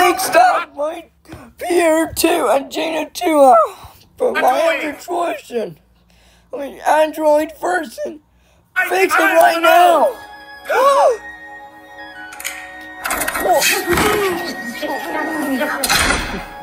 mixed up my Pierre too and Gina too. uh, but my Android version. I mean, Android version. Fix it right now. Oh.